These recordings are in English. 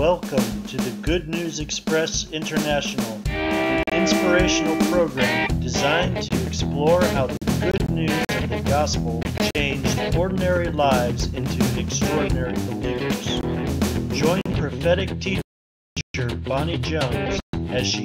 Welcome to the Good News Express International, an inspirational program designed to explore how the good news of the gospel changed ordinary lives into extraordinary believers. Join prophetic teacher Bonnie Jones as she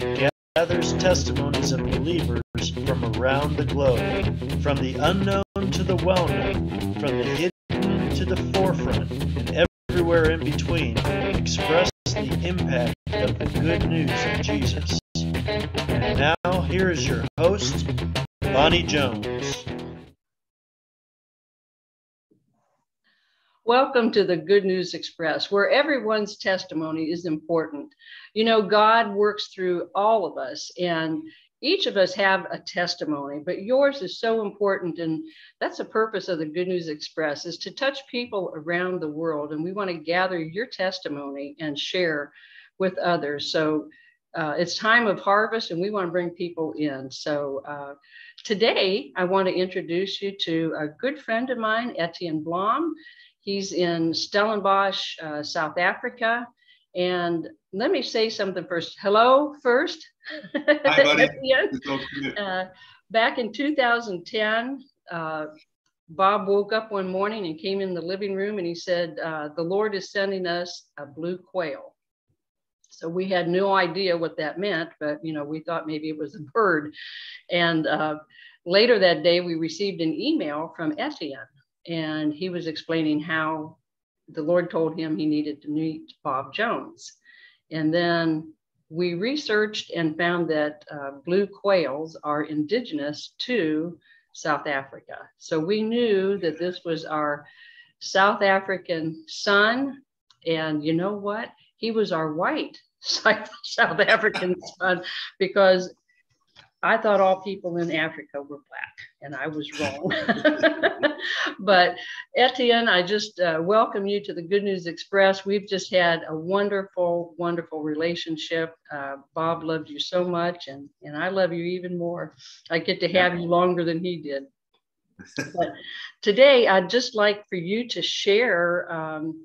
gathers testimonies of believers from around the globe, from the unknown to the well known, from the hidden to the forefront, and everywhere in between. Express the impact of the good news of Jesus. And now, here is your host, Bonnie Jones. Welcome to the Good News Express, where everyone's testimony is important. You know, God works through all of us, and each of us have a testimony, but yours is so important. And that's the purpose of the Good News Express is to touch people around the world. And we want to gather your testimony and share with others. So uh, it's time of harvest and we want to bring people in. So uh, today I want to introduce you to a good friend of mine, Etienne Blom. He's in Stellenbosch, uh, South Africa. And let me say something first. Hello, first. Hi, buddy. uh, back in 2010, uh, Bob woke up one morning and came in the living room and he said, uh, The Lord is sending us a blue quail. So we had no idea what that meant, but you know, we thought maybe it was a bird. And uh, later that day, we received an email from Etienne and he was explaining how the Lord told him he needed to meet Bob Jones. And then we researched and found that uh, blue quails are indigenous to South Africa. So we knew that this was our South African son. And you know what? He was our white South African son because I thought all people in Africa were black, and I was wrong. but Etienne, I just uh, welcome you to the Good News Express. We've just had a wonderful, wonderful relationship. Uh, Bob loved you so much, and, and I love you even more. I get to have you longer than he did. but today, I'd just like for you to share. Um,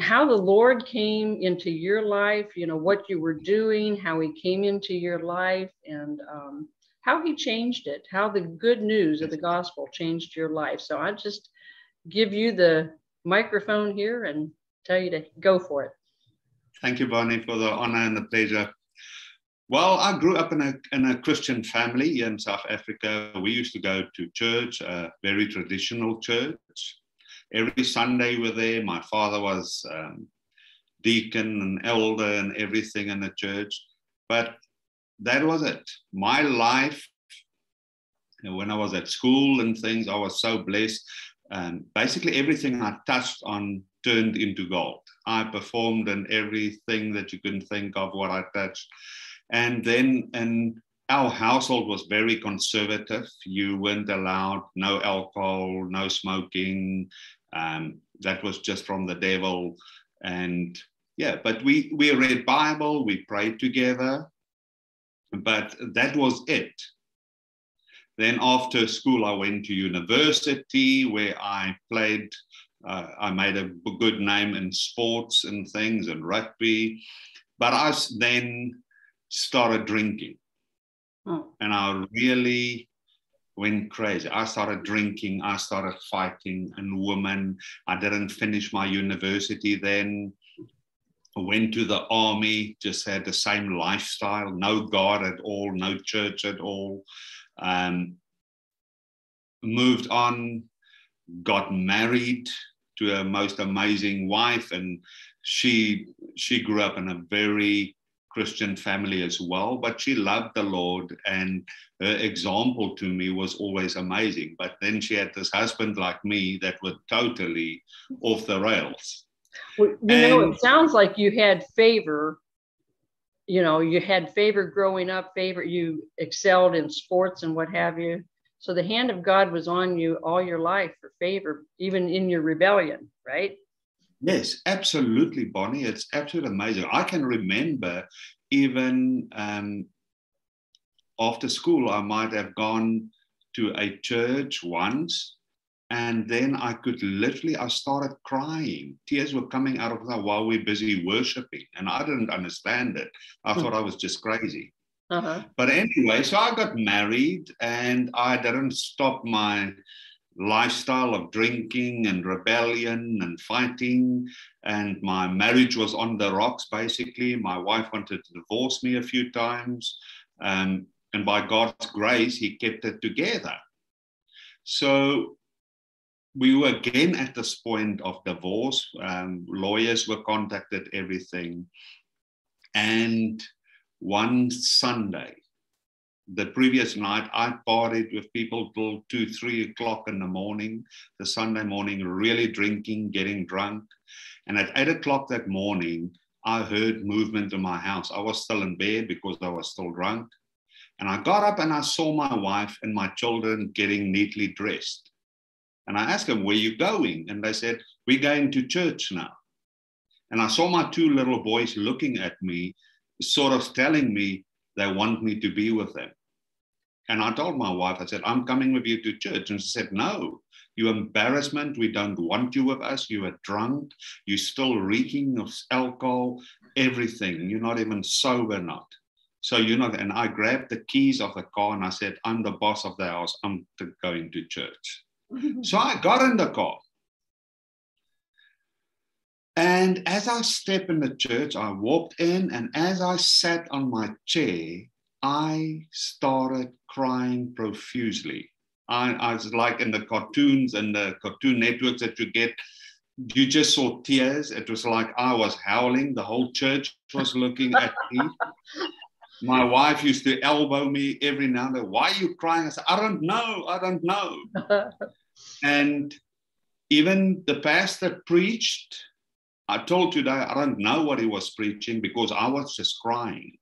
how the Lord came into your life, you know, what you were doing, how he came into your life, and um, how he changed it, how the good news of the gospel changed your life. So I just give you the microphone here and tell you to go for it. Thank you, Bonnie, for the honor and the pleasure. Well, I grew up in a, in a Christian family in South Africa. We used to go to church, a very traditional church every Sunday we were there. My father was um, deacon and elder and everything in the church. But that was it. My life, when I was at school and things, I was so blessed. And basically, everything I touched on turned into gold. I performed in everything that you can think of what I touched. And then, and our household was very conservative. You weren't allowed no alcohol, no smoking, um, that was just from the devil. And yeah, but we, we read Bible, we prayed together, but that was it. Then after school, I went to university where I played. Uh, I made a good name in sports and things and rugby, but I then started drinking, oh. and I really went crazy. I started drinking, I started fighting, and women. I didn't finish my university then. I went to the army, just had the same lifestyle, no God at all, no church at all. Um, moved on, got married to a most amazing wife, and she she grew up in a very Christian family as well, but she loved the Lord and her example to me was always amazing. But then she had this husband like me that was totally off the rails. Well, you and, know, it sounds like you had favor. You know, you had favor growing up, favor, you excelled in sports and what have you. So the hand of God was on you all your life for favor, even in your rebellion, right? Yes, absolutely, Bonnie. It's absolutely amazing. I can remember even um, after school, I might have gone to a church once And then I could literally, I started crying. Tears were coming out of her while we're busy worshiping. And I didn't understand it. I thought I was just crazy. Uh-huh. But anyway, so I got married and I didn't stop my lifestyle of drinking and rebellion and fighting. And my marriage was on the rocks, basically. My wife wanted to divorce me a few times. Um, and by God's grace, He kept it together. So we were again at this point of divorce. Um, lawyers were contacted, everything. And one Sunday, the previous night, I partied with people till two, three o'clock in the morning, the Sunday morning, really drinking, getting drunk. And at eight o'clock that morning, I heard movement in my house. I was still in bed because I was still drunk. And I got up and I saw my wife and my children getting neatly dressed. And I asked them, Where are you going? And they said, We're going to church now. And I saw my two little boys looking at me, sort of telling me they want me to be with them. And I told my wife, I said, I'm coming with you to church. And she said, No, you embarrassment. We don't want you with us. You are drunk. You're still reeking of alcohol, everything. You're not even sober, not. So you're not. And I grabbed the keys of the car and I said, I'm the boss of the house. I'm going to church. so I got in the car. And as I stepped in the church, I walked in, and as I sat on my chair, I started crying profusely. I, I, was like in the cartoons and the cartoon networks that you get, you just saw tears. It was like I was howling. The whole church was looking at me. My wife used to elbow me every now and then. Why are you crying? I said, I don't know. I don't know. and even the pastor preached. I told you that I don't know what he was preaching because I was just crying.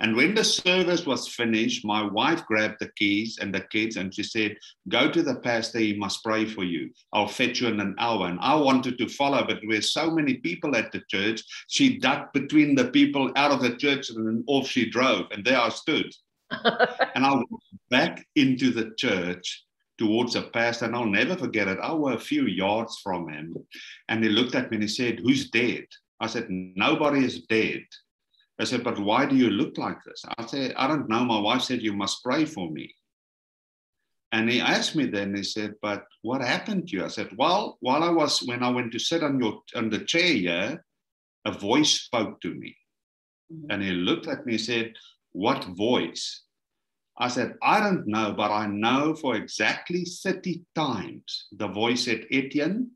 And when the service was finished, my wife grabbed the keys and the kids and she said, Go to the pastor, he must pray for you. I'll fetch you in an hour. And I wanted to follow, but there were so many people at the church. She ducked between the people out of the church and off she drove. And there I stood. and I went back into the church towards the pastor, and I'll never forget it. I was a few yards from him, and he looked at me and he said, Who's dead? I said, Nobody is dead. I said, But why do you look like this? I said, I don't know. My wife said, You must pray for me. And he asked me then, he said, But what happened to you? I said, Well, while I was, when I went to sit on, your, on the chair here, a voice spoke to me. Mm-hmm. And he looked at me and said, What voice? I said, I don't know, but I know for exactly 30 times the voice said, Etienne,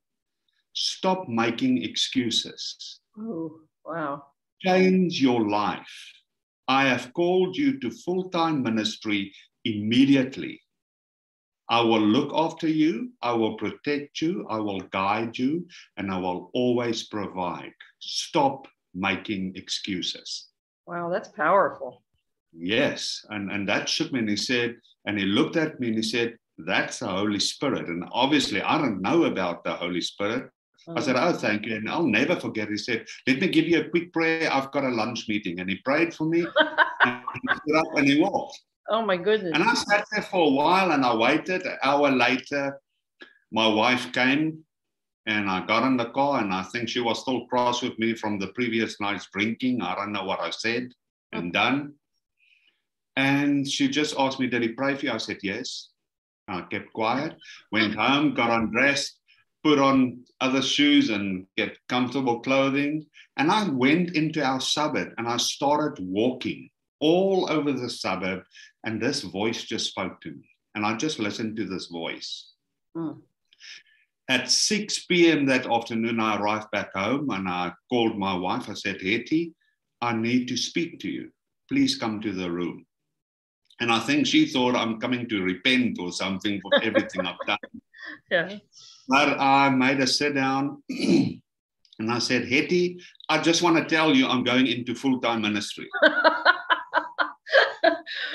stop making excuses. Oh, wow change your life. I have called you to full time ministry immediately. I will look after you, I will protect you, I will guide you, and I will always provide. Stop making excuses. Wow, that's powerful. Yes. And, and that shook me. And he said, and he looked at me and he said, That's the Holy Spirit. And obviously, I don't know about the Holy Spirit, I said, Oh, thank you. And I'll never forget. He said, Let me give you a quick prayer. I've got a lunch meeting. And he prayed for me. and he stood up and he walked. Oh, my goodness. And I sat there for a while and I waited. An hour later, my wife came and I got in the car. And I think she was still cross with me from the previous night's drinking. I don't know what I said and done. And she just asked me, Did he pray for you? I said, Yes. I kept quiet, went home, got undressed, put on other shoes and get comfortable clothing. And I went into our suburb and I started walking all over the suburb. And this voice just spoke to me. And I just listened to this voice. Mm. At 6 p.m. that afternoon, I arrived back home and I called my wife. I said, Hetty, I need to speak to you. Please come to the room. And I think she thought I'm coming to repent or something for everything I've done. Yeah. But I made her sit down and I said, Hetty, I just want to tell you I'm going into full time ministry.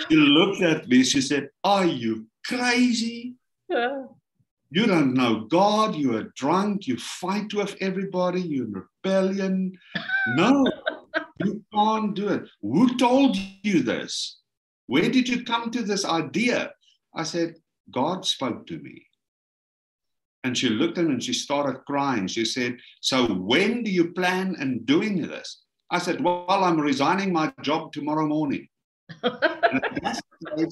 she looked at me, she said, Are you crazy? Yeah. You don't know God, you are drunk, you fight with everybody, you're in rebellion. No, you can't do it. Who told you this? Where did you come to this idea? I said, God spoke to me. And she looked at me and she started crying. She said, So when do you plan on doing this? I said, Well, I'm resigning my job tomorrow morning. I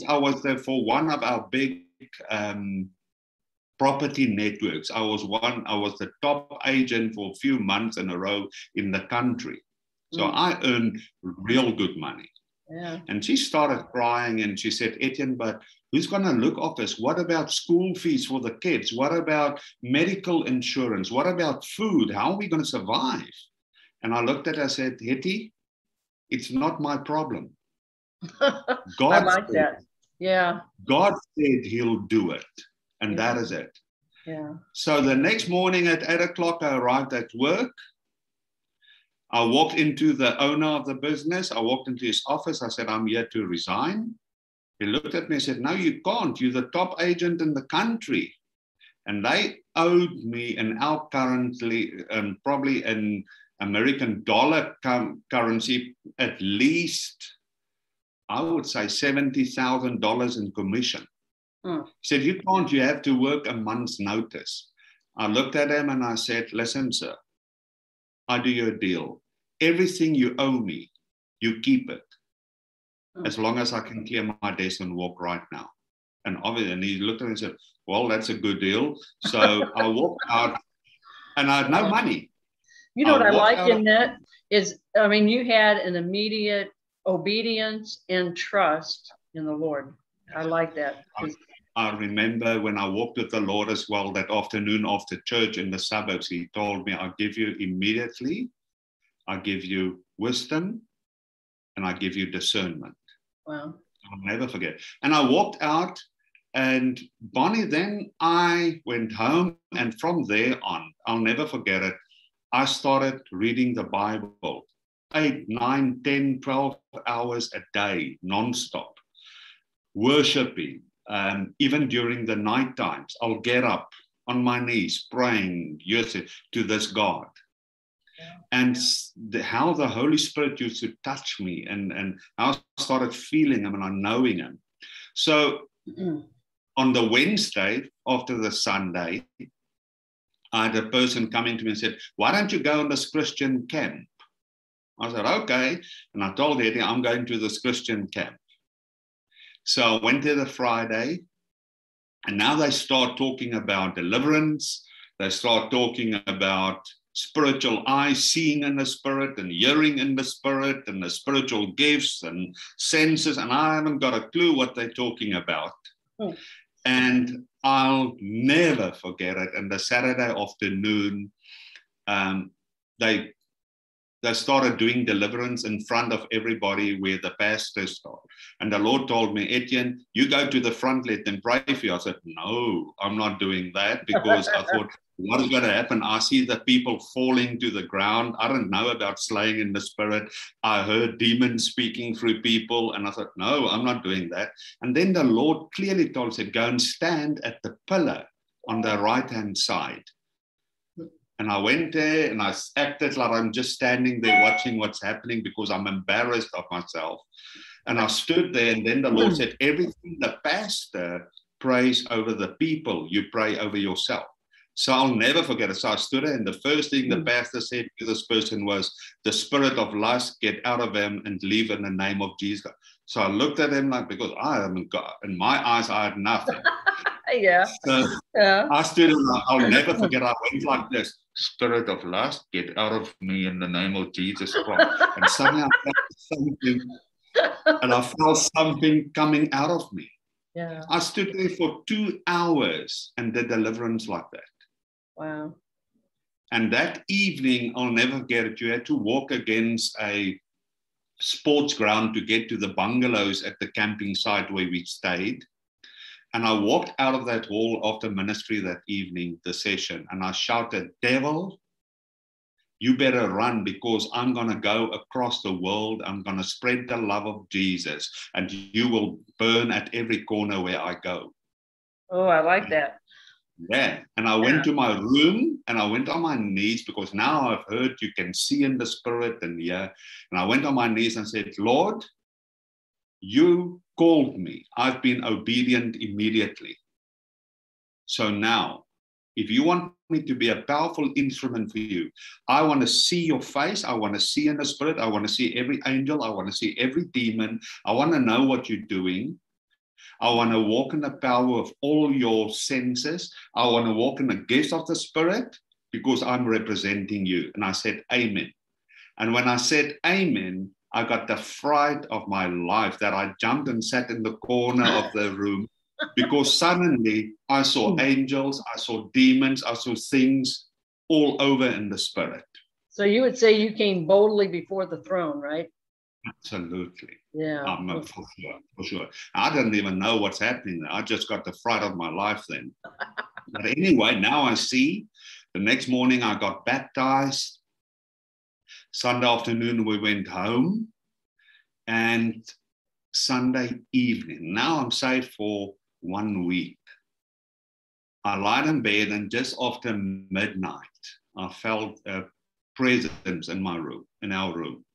was there for one of our big um, property networks. I was one, I was the top agent for a few months in a row in the country. So mm. I earned real good money. Yeah. And she started crying and she said, Etienne, but who's going to look after us? What about school fees for the kids? What about medical insurance? What about food? How are we going to survive? And I looked at her and said, Hetty, it's not my problem. God I like said, that. Yeah. God said he'll do it. And yeah. that is it. Yeah. So the next morning at eight o'clock, I arrived at work. I walked into the owner of the business. I walked into his office. I said, I'm here to resign. He looked at me and said, No, you can't. You're the top agent in the country. And they owed me an out currently, um, probably an American dollar com- currency, at least, I would say $70,000 in commission. Hmm. He said, You can't, you have to work a month's notice. I looked at him and I said, Listen, sir, I do you a deal. Everything you owe me, you keep it hmm. as long as I can clear my desk and walk right now. And obviously, and he looked at me and said, Well, that's a good deal. So I walked out and I had no money. You know I what I like out. in that is, I mean, you had an immediate obedience and trust in the Lord. I like that. I remember when I walked with the Lord as well that afternoon after church in the suburbs, He told me, I'll give you immediately, I give you wisdom, and I give you discernment. Wow. I'll never forget. And I walked out, and Bonnie, then I went home, and from there on, I'll never forget it. I started reading the Bible eight, nine, 10, 12 hours a day, nonstop, worshiping, um, even during the night times, I'll get up on my knees praying yes, to this God. And the, how the Holy Spirit used to touch me and, and I started feeling Him and I'm knowing Him. So mm-hmm. on the Wednesday after the Sunday, I had a person coming to me and said, Why don't you go on this Christian camp? I said, Okay. And I told Hetty, I'm going to this Christian camp. So I went there the Friday, and now they start talking about deliverance. They start talking about spiritual eyes, seeing in the spirit, and hearing in the spirit, and the spiritual gifts and senses. And I haven't got a clue what they're talking about. Oh. And I'll never forget it. And the Saturday afternoon, um, they they started doing deliverance in front of everybody where the pastors are. And the Lord told me, Etienne, you go to the front, let them pray for you. I said, No, I'm not doing that because I thought, what is going to happen? I see the people falling to the ground. I don't know about slaying in the spirit. I heard demons speaking through people. And I thought, no, I'm not doing that. And then the Lord clearly told said, go and stand at the pillar on the right hand side. And I went there and I acted like I'm just standing there watching what's happening because I'm embarrassed of myself. And I stood there, and then the Lord said, Everything the pastor prays over the people, you pray over yourself. So I'll never forget it. So I stood there, and the first thing the hmm. pastor said to this person was, The spirit of lust, get out of him and leave in the name of Jesus. So I looked at him like, because I haven't got, in my eyes, I had nothing. yeah. So yeah. I stood and I'll never forget, I went like this spirit of lust, get out of me in the name of Jesus Christ. and suddenly I felt something, and I felt something coming out of me. Yeah. I stood there for two hours and did deliverance like that. Wow. And that evening, I'll never forget it. You had to walk against a sports ground to get to the bungalows at the camping site where we stayed. And I walked out of that hall after ministry that evening, the session, and I shouted, Devil, you better run because I'm going to go across the world. I'm going to spread the love of Jesus, and you will burn at every corner where I go. Oh, I like that. Yeah. And I went to my room and I went on my knees because now I've heard you can see in the spirit and yeah. And I went on my knees and said, Lord, you called me. I've been obedient immediately. So now If you want me to be a powerful instrument for you, I want to see your face. I want to see in the spirit. I want to see every angel. I want to see every demon. I want to know what you're doing. I want to walk in the power of all your senses. I want to walk in the gifts of the spirit because I'm representing you. And I said, Amen. And when I said Amen, I got the fright of my life that I jumped and sat in the corner of the room because suddenly I saw hmm. angels, I saw demons, I saw things all over in the spirit. So you would say you came boldly before the throne, right? Absolutely. Yeah. Um, for sure. For sure. I didn't even know what's happening there. I just got the fright of my life then. but anyway, now I see. The next morning I got baptized. Sunday afternoon we went home. And Sunday evening, now I'm saved for one week. I lied in bed, and just after midnight, I felt a presence in my room, in our room.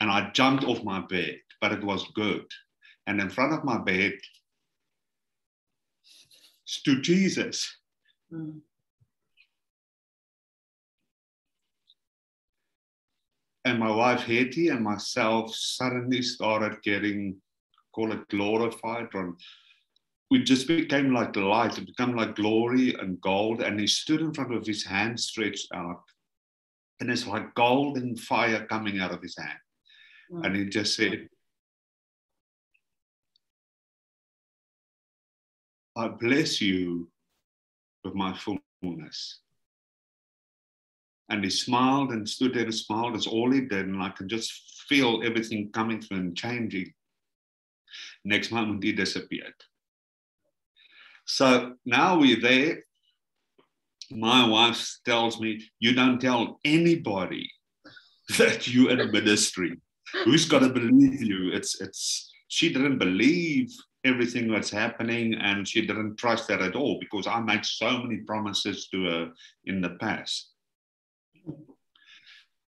And I jumped off my bed, but it was good. And in front of my bed stood Jesus. Mm. And my wife Hetty and myself suddenly started getting call it glorified or we just became like light, it became like glory and gold. And he stood in front of his hand stretched out. And it's like golden fire coming out of his hand. Mm. And he just said, I bless you with my fullness. And he smiled and stood there and smiled. That's all he did. And I can just feel everything coming through and changing. Next moment, he disappeared. So now we're there. My wife tells me, You don't tell anybody that you're in ministry. Who's got to believe you? It's, it's, she didn't believe everything that's happening and she didn't trust that at all because I made so many promises to her in the past.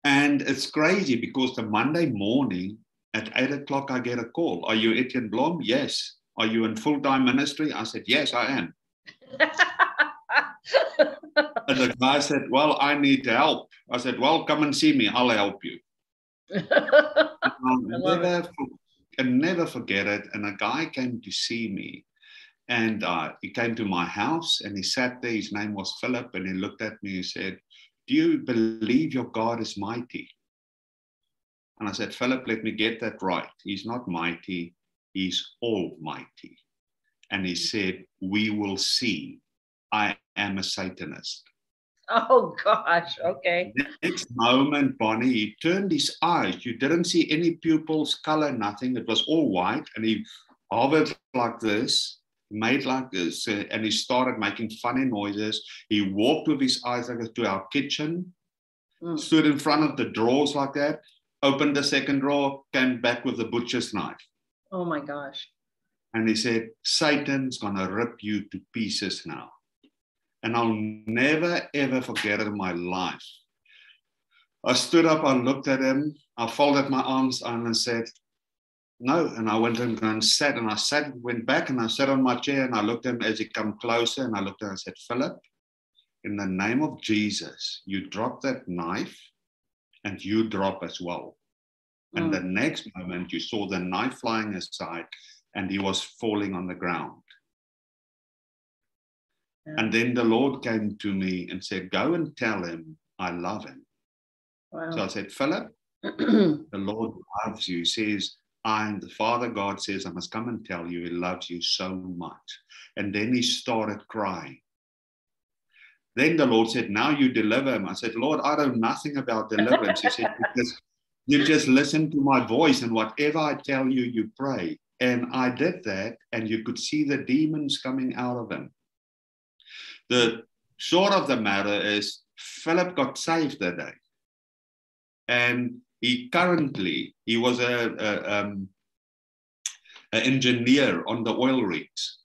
And it's crazy because the Monday morning, at eight o'clock, I get a call. Are you Etienne Blom? Yes. Are you in full time ministry? I said, Yes, I am. and the guy said, Well, I need help. I said, Well, come and see me. I'll help you. Never, can never forget it. And a guy came to see me. And uh, he came to my house and he sat there. His name was Philip. And he looked at me and said, Do you believe your God is mighty? And I said, Philip, let me get that right. He's not mighty, he's almighty. And he said, We will see. I am a Satanist. Oh gosh, okay. next moment, Bonnie, he turned his eyes. You didn't see any pupils, color, nothing. It was all white. And he hovered like this, made like this, uh, and he started making funny noises. He walked with his eyes like to our kitchen, mm. stood in front of the drawers like that, opened the second drawer, came back with the butcher's knife. Oh my gosh. And he said, Satan's going to rip you to pieces now. And I'll never, ever forget it in my life. I stood up, I looked at him, I folded my arms and said, No. And I went and sat, and I sat, went back, and I sat on my chair, and I looked at him as he come closer, and I looked at him and said, Philip, in the name of Jesus, you drop that knife and you drop as well. Mm. And the next moment, you saw the knife flying aside and he was falling on the ground. Yeah. And then the Lord came to me and said, Go and tell him I love him. Wow. So I said, Philip, the Lord loves you. He says, I, the Father God says, I must come and tell you he loves you so much. And then he started crying. Then the Lord said, Now you deliver him. I said, Lord, I know nothing about deliverance. He said, Because you just listen to my voice, and whatever I tell you, you pray. And I did that, and you could see the demons coming out of him. The short of the matter is, Philip got saved that day. And he currently, he was a, a um, an engineer on the oil rigs.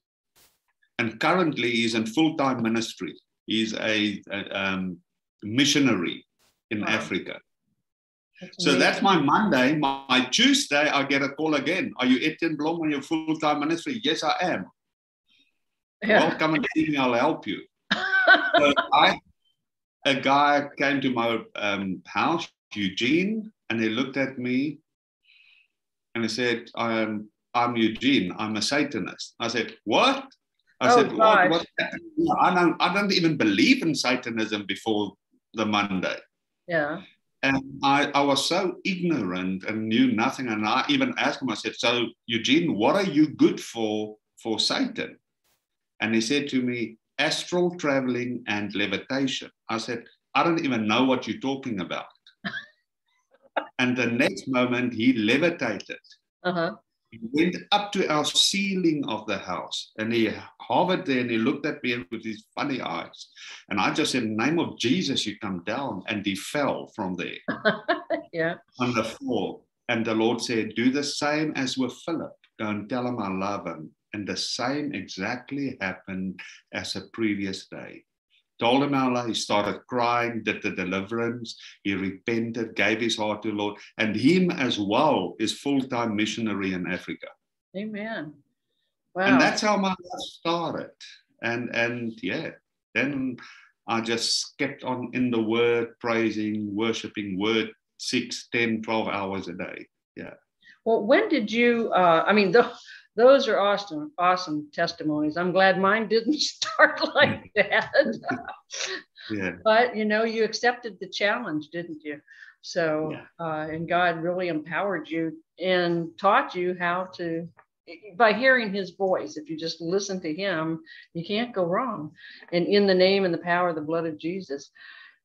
And currently he's in full-time ministry. He's a, a um, missionary in wow. Africa. That's so that's my Monday. My Tuesday, I get a call again. Are you Etienne Blom on your full time ministry? Yes, I am. Yeah. Well, come and see me. I'll help you. So I, a guy came to my um, house, Eugene, and he looked at me and he said, I'm, I'm Eugene, I'm a Satanist. I said, What? I Oh, said, what, what? I, don't, I don't even believe in Satanism before the Monday. Yeah. And I, I was so ignorant and knew nothing. And I even asked him, I said, So, Eugene, what are you good for for Satan? And he said to me, Astral traveling and levitation. I said, I don't even know what you're talking about. and the next moment, he levitated. Uh-huh. He went up to our ceiling of the house and he hovered there and he looked at me with his funny eyes. And I just said, In the name of Jesus, you come down. And he fell from there Yeah. on the floor. And the Lord said, Do the same as with Philip. Go and tell him I love him. And the same exactly happened as the previous day. Told him Allah, he started crying, did the deliverance, he repented, gave his heart to the Lord, and him as well is full-time missionary in Africa. Amen. Wow. And that's how my life started. And and yeah, then I just kept on in the word, praising, worshiping word six, 10, 12 hours a day. Yeah. Well, when did you, uh, I mean, th- those are awesome, awesome testimonies. I'm glad mine didn't start like that. Yeah. but, you know, you accepted the challenge, didn't you? So, Yeah. uh, and God really empowered you and taught you how to, by hearing his voice, if you just listen to him, you can't go wrong. And in the name and the power of the blood of Jesus.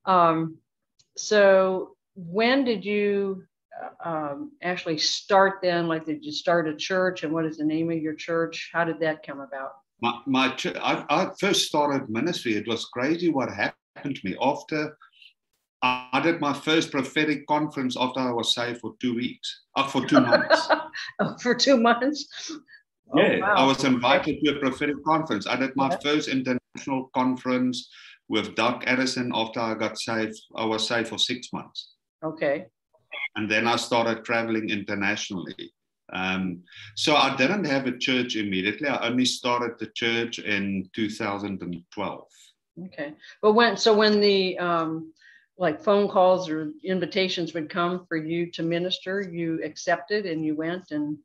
Um, so, when did you um, actually start then? Like, did you start a church? And what is the name of your church? How did that come about? My, my ch- I, I first started ministry. It was crazy what happened to me after I I did my first prophetic conference after I was saved for two weeks, uh, for two months. Oh, for two months. Oh, Yeah, I was invited to a prophetic conference. I did my Yeah. first international conference with Doug Addison after I got saved. I was saved for six months. Okay. And then I started traveling internationally. Um, so I didn't have a church immediately. I only started the church in 2012. Okay. But when, so when the, um, like phone calls or invitations would come for you to minister, you accepted and you went and,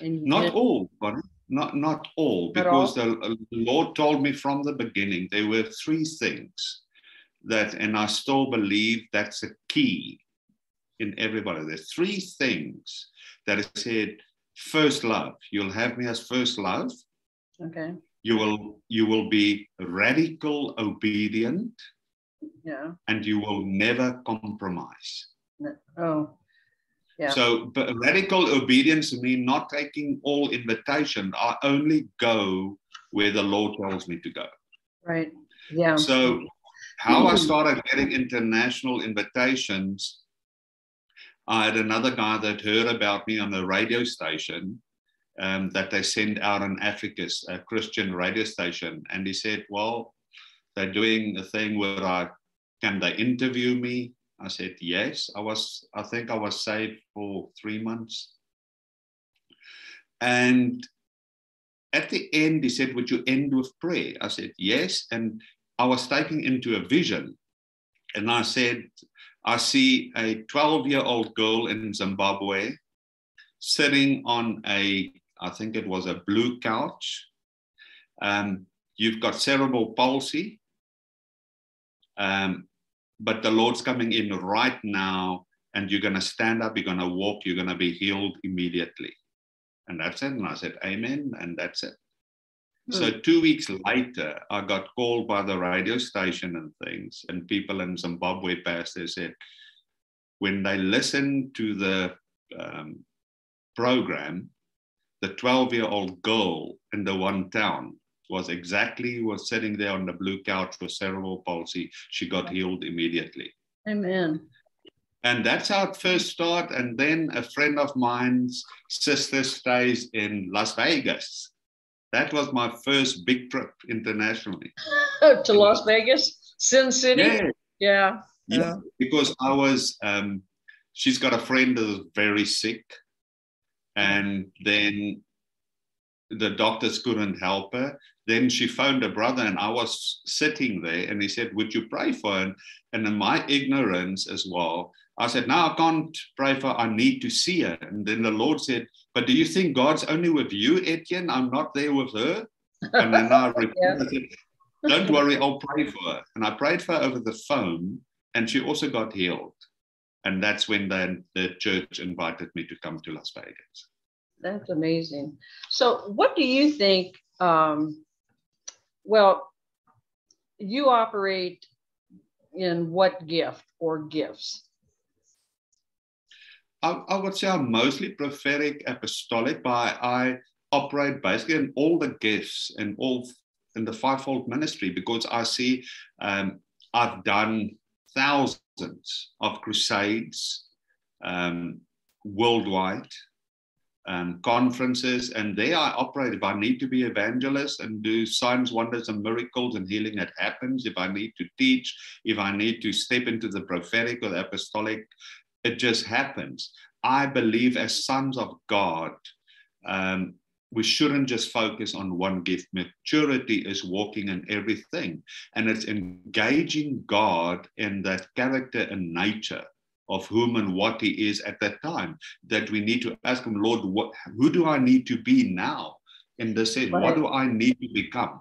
and Not did- all, Bonnie. Not not all, Not because the uh, Lord told me from the beginning there were three things that, and I still believe that's a key in everybody. There's three things that is said. First love. You'll have me as first love. Okay. You will you will be radical obedient, Yeah. and you will never compromise. Oh, Yeah. So, but radical obedience means not taking all invitation. I only go where the Lord tells me to go. right. Yeah. So, how I hmm. started getting international invitations, I had another guy that heard about me on a radio station um, that they send out in Africa, a Christian radio station, and he said, "Well, they're doing a thing where I can they interview me." I said, "Yes." I was, I think, I was saved for three months, and at the end, he said, Would you end with prayer? I said, Yes. And I was taken into a vision. And I said, I see a 12 year old girl in Zimbabwe sitting on a, I think it was a blue couch. Um, you've got cerebral palsy. Um, but the Lord's coming in right now, and you're going to stand up, you're going to walk, you're going to be healed immediately. And that's it. And I said, Amen. And that's it. So two weeks later, I got called by the radio station and things, and people in Zimbabwe pastors said, when they listened to the um, program, the 12 year old girl in the one town was exactly was sitting there on the blue couch with cerebral palsy. She got healed immediately. Amen. And that's how it first started. And then a friend of mine's sister stays in Las Vegas. That was my first big trip internationally. to Las Vegas, Sin City. Yeah, Yeah. yeah. Because I was, um, she's got a friend that was very sick. And then the doctors couldn't help her. then she phoned her brother, and I was sitting there, and he said, Would you pray for her? And in my ignorance as well, I said, No, I can't pray for her. I need to see her. And then the Lord said, But do you think God's only with you, Etienne? I'm not there with her. And then I replied, yeah. Don't worry, I'll pray for her. And I prayed for her over the phone, and she also got healed. And that's when then the church invited me to come to Las Vegas. That's amazing. So, what do you think? Um, well, you operate in what gift or gifts? I, I would say I'm mostly prophetic apostolic, but I operate basically in all the gifts and all in the fivefold ministry because I see um, I've done thousands of crusades um, worldwide, um, conferences, and there I operate. If I need to be evangelist and do signs, wonders, and miracles and healing, that happens. If I need to teach, if I need to step into the prophetic or the apostolic, it just happens. I believe as sons of God, um, we shouldn't just focus on one gift. Maturity is walking in everything, and it's engaging God in that character and nature of whom and what He is at that time. That we need to ask Him, Lord, what, who do I need to be now in this sense? Right. What do I need to become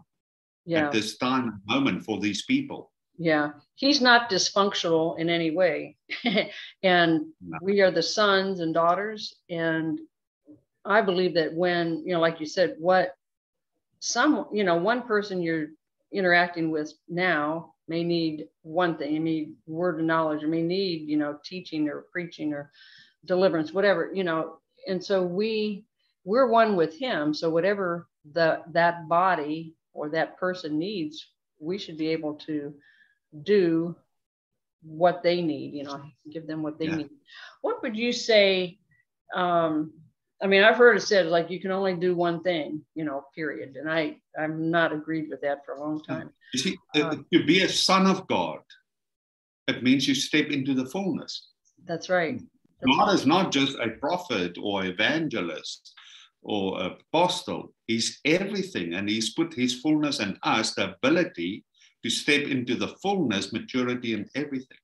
yeah. at this time moment for these people? Yeah, he's not dysfunctional in any way. and no. we are the sons and daughters. And I believe that when, you know, like you said, what some, you know, one person you're interacting with now may need one thing, you need word of knowledge, or may need, you know, teaching or preaching or deliverance, whatever, you know. And so we we're one with him. So whatever the that body or that person needs, we should be able to do what they need, you know, give them what they yeah. need. What would you say? Um, I mean, I've heard it said like you can only do one thing, you know, period. And I, I'm not agreed with that for a long time. You see, uh, to be a son of God, it means you step into the fullness. That's right. That's God right. is not just a prophet or evangelist or apostle. He's everything, and He's put His fullness in us, the ability to step into the fullness, maturity, and everything.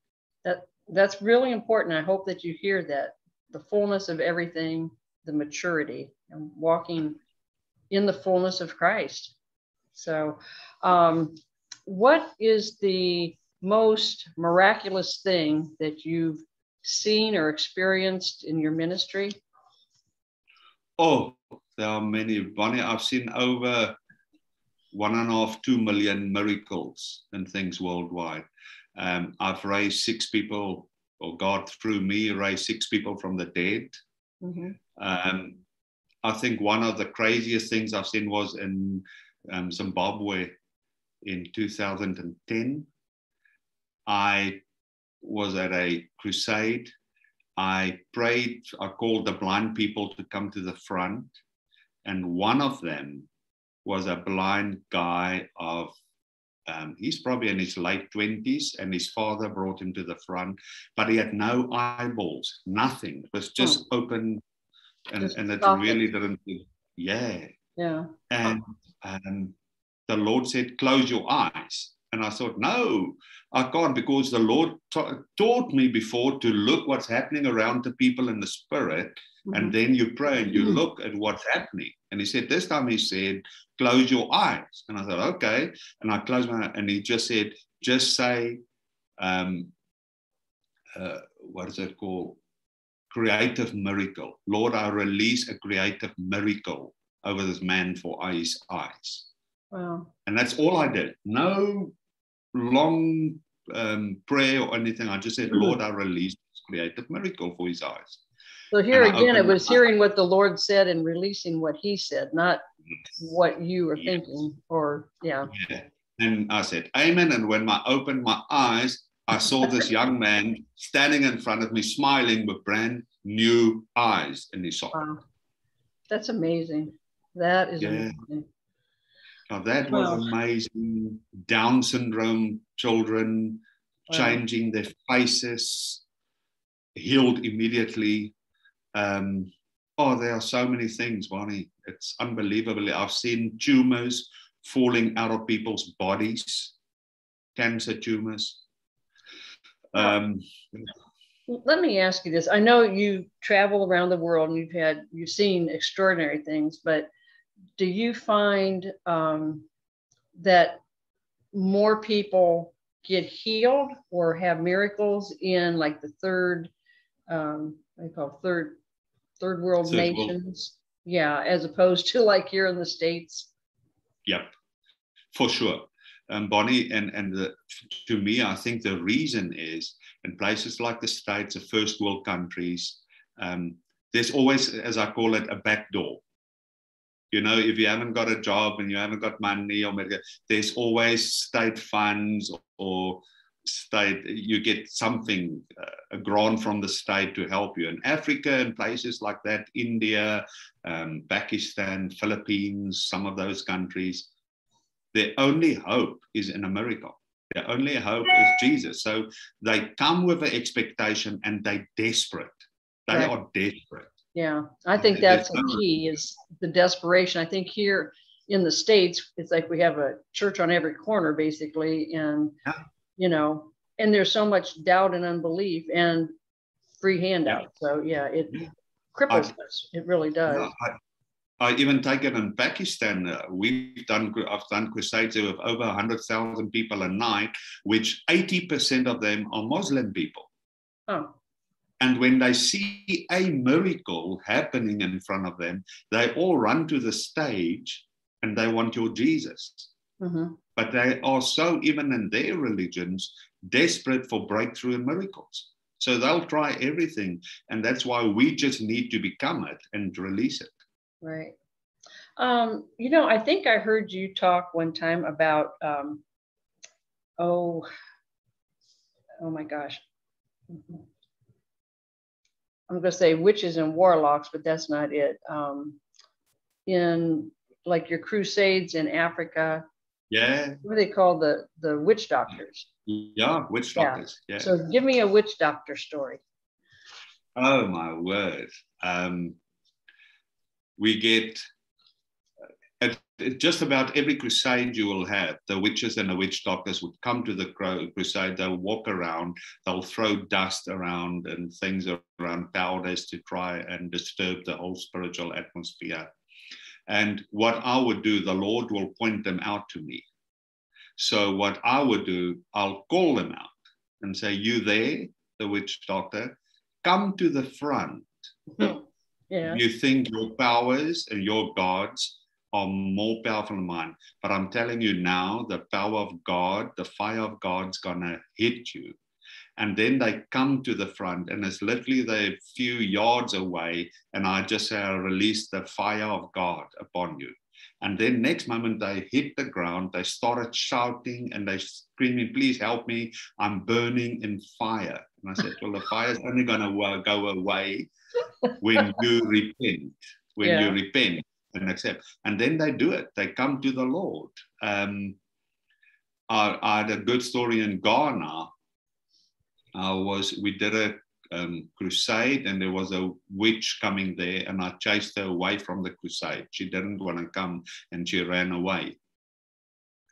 That that's really important. I hope that you hear that the fullness of everything, the maturity, and walking in the fullness of Christ. So, um, what is the most miraculous thing that you've seen or experienced in your ministry? Oh, there are many. Bonnie, I've seen over one and a half, two million miracles and things worldwide. Um, I've raised six people, or God through me raised six people from the dead. Mm-hmm. Um, I think one of the craziest things I've seen was in um, Zimbabwe in 2010. I was at a crusade. I prayed, I called the blind people to come to the front, and one of them was a blind guy of um, he's probably in his late 20s and his father brought him to the front but he had no eyeballs nothing it was just oh. open and, just and it really didn't yeah yeah and um, the lord said close your eyes and i thought no i can't because the lord taught me before to look what's happening around the people in the spirit mm-hmm. and then you pray and you mm-hmm. look at what's happening and he said, this time he said, close your eyes. And I thought, okay. And I closed my and he just said, just say, um, uh, what is it called? Creative miracle. Lord, I release a creative miracle over this man for his eyes. Wow. And that's all I did. No long um, prayer or anything. I just said, mm-hmm. Lord, I release creative miracle for his eyes. So here again, it was hearing what the Lord said and releasing what He said, not what you were thinking. Or yeah. yeah. And I said, Amen. And when I opened my eyes, I saw this young man standing in front of me, smiling with brand new eyes in his soul. Wow. That's amazing. That is yeah. amazing. Now, that was wow. amazing. Down syndrome children wow. changing their faces, healed immediately. Um, oh, there are so many things, Bonnie. It's unbelievable. I've seen tumors falling out of people's bodies, cancer tumors. Um, Let me ask you this. I know you travel around the world and you've had you've seen extraordinary things, but do you find um, that more people get healed or have miracles in like the third, um, what do you call third, third world nations? Yeah, as opposed to like here in the states. Yep, for sure. Um, Bonnie, and, and the, to me, I think the reason is in places like the States, the first world countries, um, there's always, as I call it, a back door. You know, if you haven't got a job and you haven't got money, or medical- there's always state funds or state, you get something, uh, a grant from the state to help you. In Africa and places like that, India, um, Pakistan, Philippines, some of those countries, their only hope is in a miracle. Their only hope is Jesus. So they come with an expectation and they're desperate. They Right. are desperate. Yeah, I think that's the key is the desperation. I think here in the States, it's like we have a church on every corner basically. And, Yeah. You know, and there's so much doubt and unbelief and free handout. So yeah, it cripples us. It really does. I, I even take it in Pakistan. Uh, we've done, I've done crusades with over 100,000 people a night, which 80% of them are Muslim people. Oh, And when they see a miracle happening in front of them, they all run to the stage and they want your Jesus. Mhm. But they are so, even in their religions, desperate for breakthrough and miracles. So they'll try everything. And that's why we just need to become it and release it. right. Um, you know, I think I heard you talk one time about, um, oh, oh my gosh. I'm gonna say witches and warlocks, but that's not it. Um, in like your crusades in Africa, Yeah, what do they call the the witch doctors? yeah, witch doctors. Yeah. So give me a witch doctor story. Oh my word. Um, we get at, at just about every crusade you will have, the witches and the witch doctors would come to the crusade, they'll walk around, they'll throw dust around and things around powders to try and disturb the whole spiritual atmosphere. And what I would do, the Lord will point them out to me. So what I would do, I'll call them out and say, You there, the witch doctor, come to the front. Yeah. You think your powers and your gods are more powerful than mine. But I'm telling you now, the power of God, the fire of God's gonna hit you. And then they come to the front, and it's literally they're a few yards away. And I just say, I release the fire of God upon you. And then next moment they hit the ground, they started shouting and they screaming, please help me. I'm burning in fire. And I said, Well, the fire's only gonna go away when you repent, when Yeah. you repent and accept. And then they do it. They come to the Lord. Um, I, I had a good story in Ghana. I was we did a um, crusade and there was a witch coming there and I chased her away from the crusade. She didn't want to come and she ran away.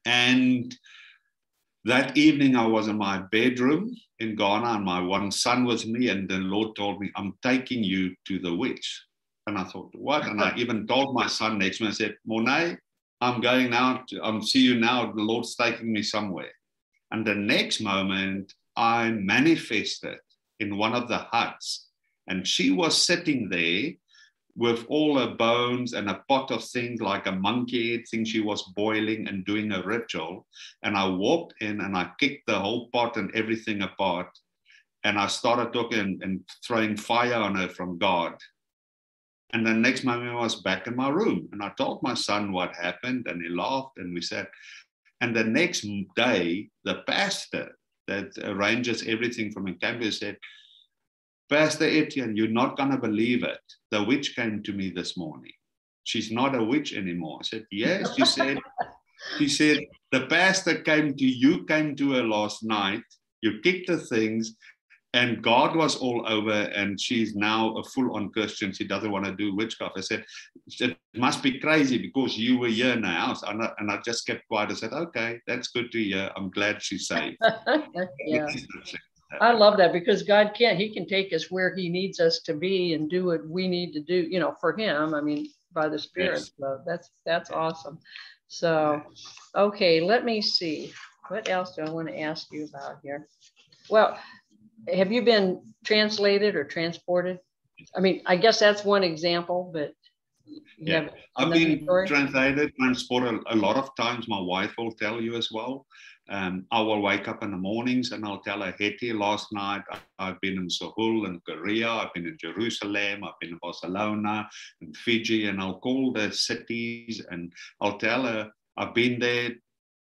And that evening I was in my bedroom in Ghana and my one son was me and the Lord told me, I'm taking you to the witch. And I thought, what? And I even told my son next to me, I said, Monet, I'm going now, I'm see you now. The Lord's taking me somewhere. And the next moment, I manifested in one of the huts. And she was sitting there with all her bones and a pot of things like a monkey head thing she was boiling and doing a ritual. And I walked in and I kicked the whole pot and everything apart. And I started talking and, throwing fire on her from God. And the next moment I was back in my room and I told my son what happened and he laughed and we said, and the next day, the pastor that arranges everything from a campus said, Pastor Etienne, you're not going to believe it. The witch came to me this morning. She's not a witch anymore. I said, Yes. She said, She said, The pastor came to you, came to her last night. You kicked the things, and God was all over, and she's now a full on Christian. She doesn't want to do witchcraft. I said, It must be crazy because you were here in the house. And I, and I just kept quiet. I said, Okay, that's good to hear. I'm glad she's safe. yeah. I love that because God can't. He can take us where He needs us to be and do what we need to do, you know, for Him. I mean, by the Spirit. Yes. So that's that's awesome. So, okay, let me see. What else do I want to ask you about here? Well, have you been translated or transported? I mean, I guess that's one example, but yeah, I've been story? translated, transported a lot of times. My wife will tell you as well. Um, I will wake up in the mornings and I'll tell her, Hetty, last night I've been in Seoul and Korea, I've been in Jerusalem, I've been in Barcelona and Fiji, and I'll call the cities and I'll tell her, I've been there,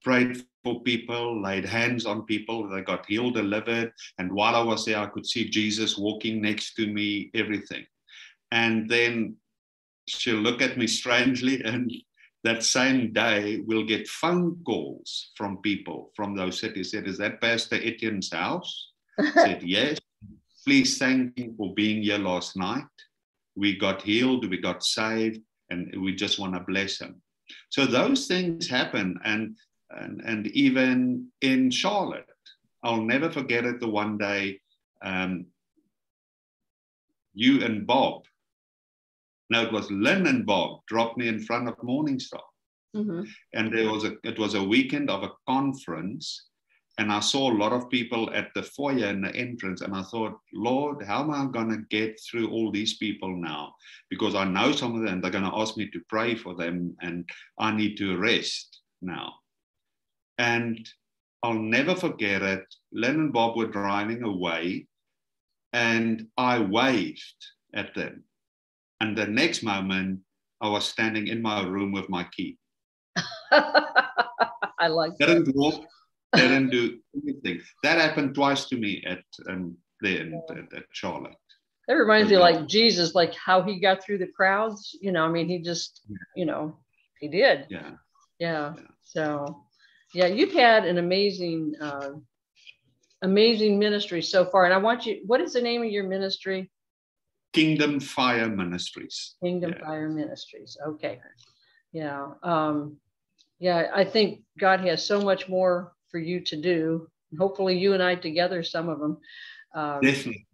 prayed for people, laid hands on people, they got healed, delivered. And while I was there, I could see Jesus walking next to me, everything. And then she'll look at me strangely, and that same day, we'll get phone calls from people from those cities. Said, Is that Pastor Etienne's house? said, Yes. Please thank him for being here last night. We got healed, we got saved, and we just want to bless him. So those things happen. And and, and even in Charlotte. I'll never forget it the one day um, you and Bob, no, it was Lyn and Bob, dropped me in front of Morningstar. Mm-hmm. And there was a, it was a weekend of a conference, and I saw a lot of people at the foyer and the entrance, and I thought, Lord, how am I going to get through all these people now? Because I know some of them, they're going to ask me to pray for them, and I need to rest now. And I'll never forget it. Lyn and Bob were driving away, and I waved at them. And the next moment, I was standing in my room with my key. I like didn't that. walk, didn't do anything. That happened twice to me at um, at, at Charlotte. That reminds me, like Jesus, like how he got through the crowds. You know, I mean, he just, you know, he did. Yeah. Yeah. yeah. So yeah, you've had an amazing, uh, amazing ministry so far. And I want you, what is the name of your ministry? Kingdom Fire Ministries. Kingdom yeah. Fire Ministries. Okay. Yeah. Um, yeah, I think God has so much more for you to do. Hopefully, you and I together, some of them. Um, Definitely.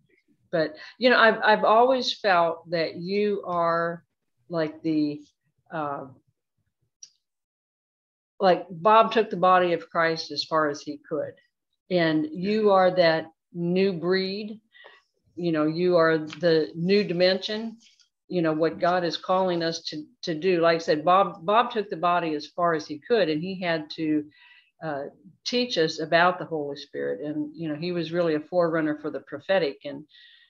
But you know, I've I've always felt that you are like the uh, like Bob took the body of Christ as far as he could. And you are that new breed. You know, you are the new dimension. You know, what God is calling us to, to do. Like I said, Bob, Bob took the body as far as he could, and he had to uh, teach us about the Holy Spirit. And, you know, he was really a forerunner for the prophetic and,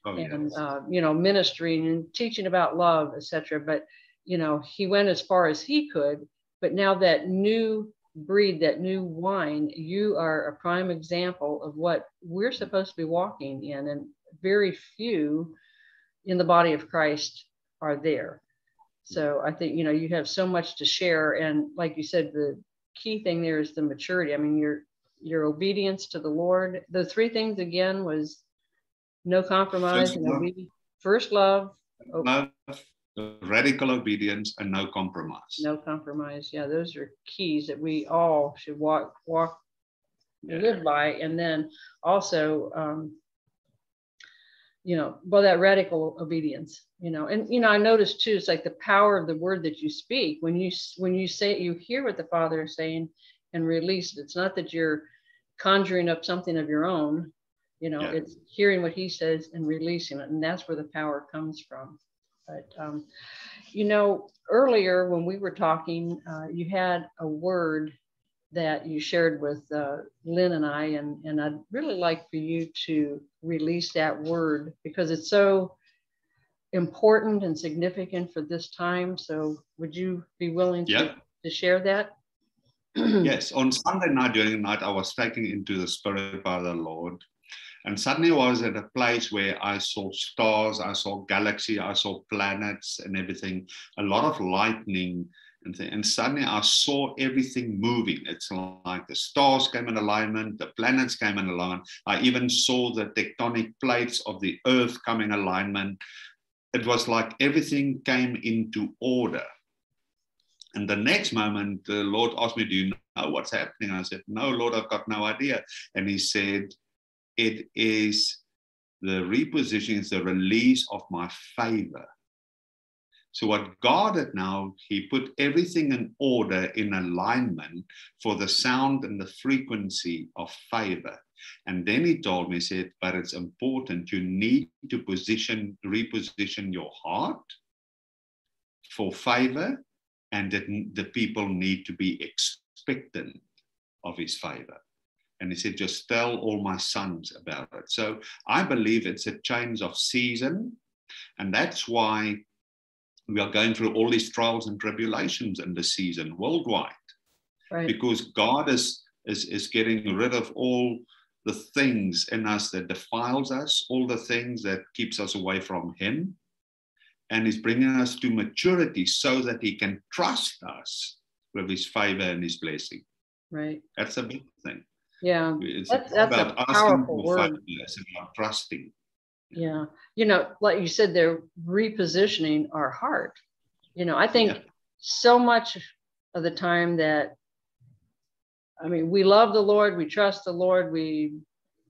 oh, and yes. uh, you know, ministering and teaching about love, etc. But, you know, he went as far as he could but now that new breed, that new wine, you are a prime example of what we're supposed to be walking in. And very few in the body of Christ are there. So I think, you know, you have so much to share. And like you said, the key thing there is the maturity. I mean, your your obedience to the Lord. The three things again was no compromise First and obedience. First love. Love, radical obedience and no compromise. No compromise. Yeah, those are keys that we all should walk walk yeah. live by. And then also, um, you know, well, that radical obedience. You know, and you know, I noticed too. It's like the power of the word that you speak when you when you say you hear what the Father is saying and release it. It's not that you're conjuring up something of your own. You know, yeah. it's hearing what He says and releasing it, and that's where the power comes from. But, um, you know, earlier when we were talking, uh, you had a word that you shared with uh, Lyn and I, and, and I'd really like for you to release that word because it's so important and significant for this time. So, would you be willing to, yep. to share that? yes, on Sunday night during the night, I was taken into the Spirit by the Lord and suddenly I was at a place where I saw stars, I saw galaxy, I saw planets and everything, a lot of lightning. And, th- and suddenly I saw everything moving. It's like the stars came in alignment, the planets came in alignment. I even saw the tectonic plates of the earth come in alignment. It was like everything came into order. And the next moment, the Lord asked me, Do you know what's happening? I said, No, Lord, I've got no idea. And He said, It is the repositioning, it's the release of my favor. So, what God did now, He put everything in order, in alignment for the sound and the frequency of favor. And then He told me, He said, But it's important, you need to position, reposition your heart for favor, and that the people need to be expectant of His favor. And he said, just tell all my sons about it. So I believe it's a change of season. And that's why we are going through all these trials and tribulations in the season worldwide. Right. Because God is, is, is getting rid of all the things in us that defiles us, all the things that keeps us away from Him. And He's bringing us to maturity so that He can trust us with His favor and His blessing. Right. That's a big thing. Yeah. It's That's- that's a about asking powerful for word. It's about trusting. Yeah. You know, like you said, they're repositioning our heart. You know, I think Yeah. so much of the time that, I mean, we love the Lord, we trust the Lord, we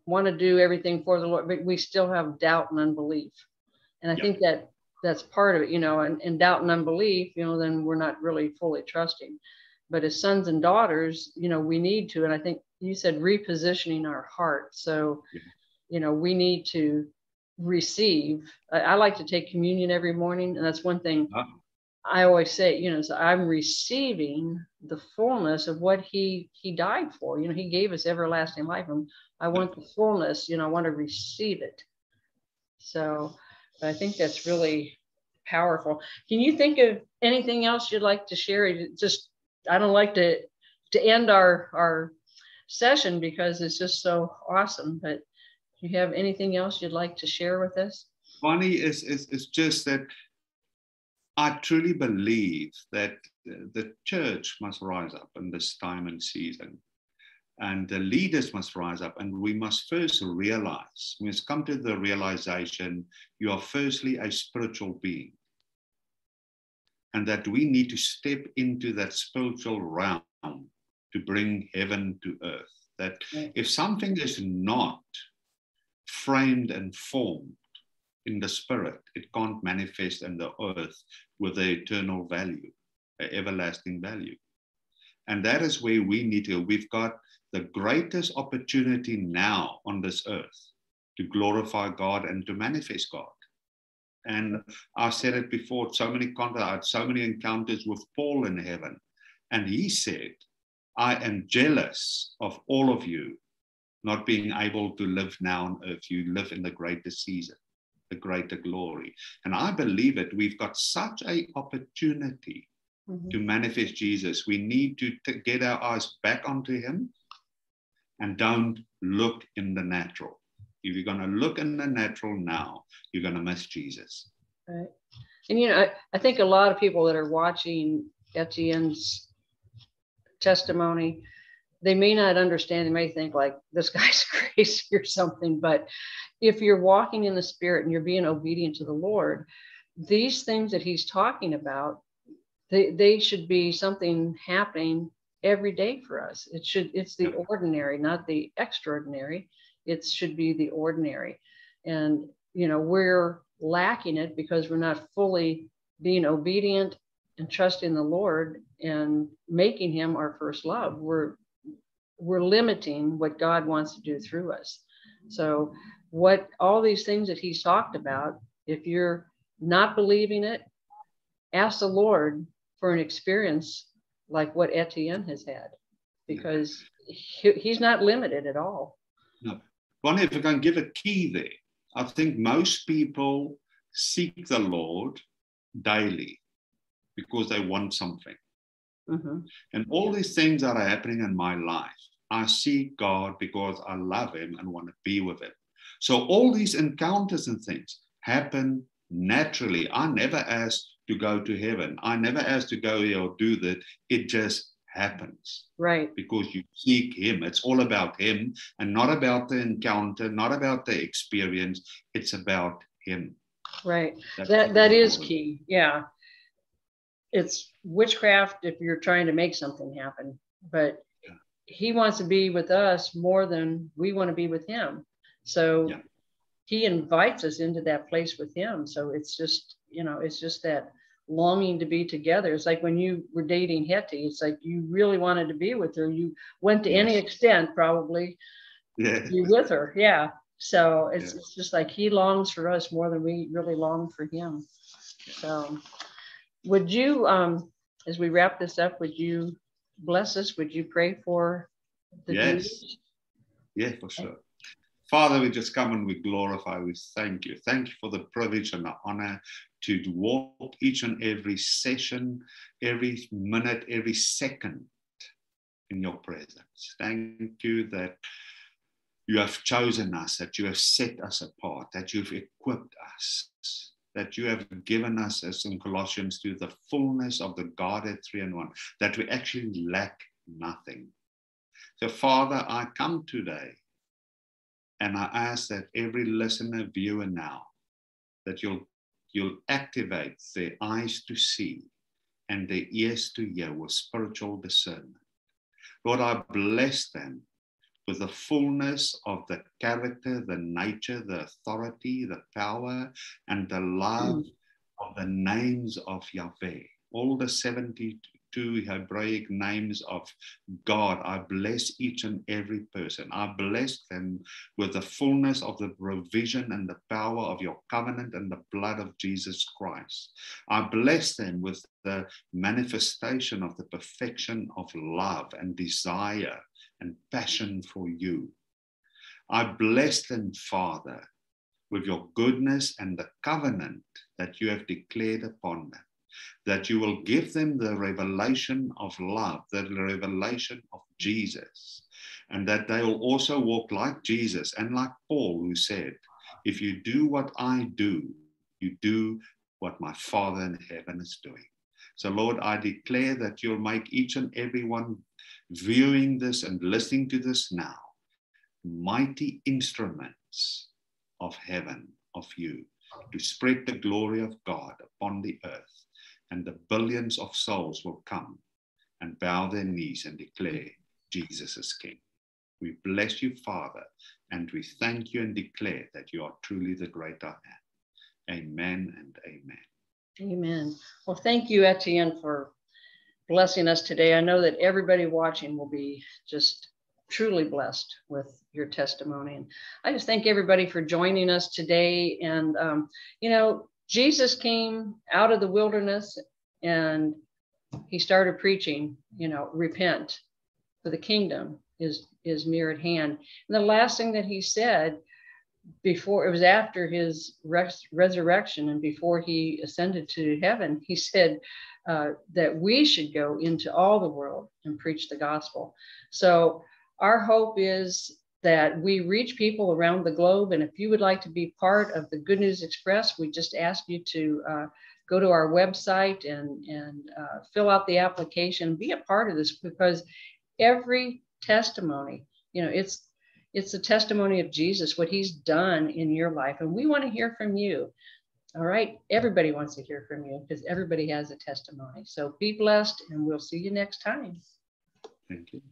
want to do everything for the Lord, but we still have doubt and unbelief. And I Yeah. think that that's part of it, you know, and, and doubt and unbelief, you know, then we're not really fully trusting. But as sons and daughters, you know, we need to, and I think you said repositioning our heart. So, you know, we need to receive. I, I like to take communion every morning, and that's one thing Ah. I always say. You know, so I'm receiving the fullness of what he he died for. You know, he gave us everlasting life, and I want the fullness. You know, I want to receive it. So, I think that's really powerful. Can you think of anything else you'd like to share? Just I don't like to to end our our session because it's just so awesome. But do you have anything else you'd like to share with us? Bonnie is, is, is just that I truly believe that the the church must rise up in this time and season. And the leaders must rise up, and we must first realize, we must come to the realization you are firstly a spiritual being. And that we need to step into that spiritual realm to bring heaven to earth. That if something is not framed and formed in the spirit, it can't manifest in the earth with the eternal value, the everlasting value. And that is where we need to. We've got the greatest opportunity now on this earth to glorify God and to manifest God. And I've said it before, so many contacts, I had so many encounters with Paul in heaven. And he said, I am jealous of all of you not being able to live now on earth. You live in the greater season, the greater glory. And I believe it. We've got such a opportunity mm-hmm. to manifest Jesus. We need to t- get our eyes back onto him and don't look in the natural. If you're going to look in the natural now, you're going to miss Jesus. Right. And you know, I, I think a lot of people that are watching Etienne's testimony, they may not understand, they may think like this guy's crazy or something, but if you're walking in the spirit and you're being obedient to the Lord, these things that he's talking about, they, they should be something happening every day for us. It should, it's the ordinary, not the extraordinary. It should be the ordinary. And, you know, we're lacking it because we're not fully being obedient and trusting the Lord and making him our first love. We're we're limiting what God wants to do through us. So what all these things that he's talked about, if you're not believing it, ask the Lord for an experience like what Etienne has had, because he, he's not limited at all. No. Bonnie, if I can give a key there, I think most people seek the Lord daily because they want something. hmm And all these things that are happening in my life, I seek God because I love Him and want to be with Him. So all these encounters and things happen naturally. I never asked to go to heaven. I never asked to go here or do that. It just happens. Right. Because you seek Him. It's all about Him and not about the encounter, not about the experience. It's about Him. Right. That's that that is key. Yeah. It's witchcraft if you're trying to make something happen, but yeah. He wants to be with us more than we want to be with Him. So yeah. He invites us into that place with Him. So it's just you know, it's just that longing to be together. It's like when you were dating Hetty, it's like you really wanted to be with her. You went to yes. any extent probably yeah. to be with her. Yeah. So it's, yeah. it's just like he longs for us more than we really long for him. So would you, um, as we wrap this up, would you bless us? Would you pray for the yes. Jews? Yeah, for sure. Father, we just come and we glorify, we thank you. Thank you for the privilege and the honor to walk each and every session, every minute, every second in your presence. Thank you that you have chosen us, that you have set us apart, that you've equipped us, that you have given us, as in Colossians 2, the fullness of the Godhead three and one, that we actually lack nothing. So, Father, I come today and I ask that every listener, viewer now, that you'll, you'll activate their eyes to see and their ears to hear with spiritual discernment. Lord, I bless them with the fullness of the character, the nature, the authority, the power, and the love mm. of the names of Yahweh. All the 70 two Hebraic names of God. I bless each and every person. I bless them with the fullness of the provision and the power of your covenant and the blood of Jesus Christ. I bless them with the manifestation of the perfection of love and desire and passion for you. I bless them, Father, with your goodness and the covenant that you have declared upon them that you will give them the revelation of love, the revelation of Jesus, and that they will also walk like Jesus and like Paul, who said, If you do what I do, you do what my Father in heaven is doing. So, Lord, I declare that you'll make each and every one viewing this and listening to this now mighty instruments of heaven, of you, to spread the glory of God upon the earth and the billions of souls will come and bow their knees and declare Jesus is King. We bless you, Father, and we thank you and declare that you are truly the great I am. Amen and amen. Amen. Well, thank you, Etienne, for blessing us today. I know that everybody watching will be just truly blessed with your testimony. And I just thank everybody for joining us today. And, um, you know, Jesus came out of the wilderness and he started preaching, you know, repent for the kingdom is is near at hand. And the last thing that he said before it was after his res- resurrection and before he ascended to heaven, he said uh, that we should go into all the world and preach the gospel. So our hope is that we reach people around the globe. And if you would like to be part of the Good News Express, we just ask you to uh, go to our website and, and uh, fill out the application, be a part of this because every testimony, you know, it's it's the testimony of Jesus, what he's done in your life. And we want to hear from you. All right. Everybody wants to hear from you because everybody has a testimony. So be blessed and we'll see you next time. Thank you.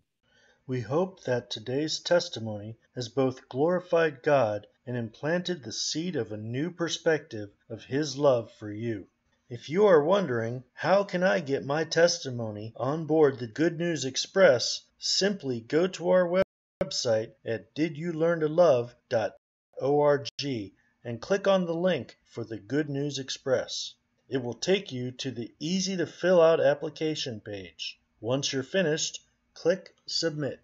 We hope that today's testimony has both glorified God and implanted the seed of a new perspective of His love for you. If you are wondering, how can I get my testimony on board the Good News Express, simply go to our website at didyoulearntolove.org and click on the link for the Good News Express. It will take you to the easy to fill out application page. Once you're finished, Click Submit.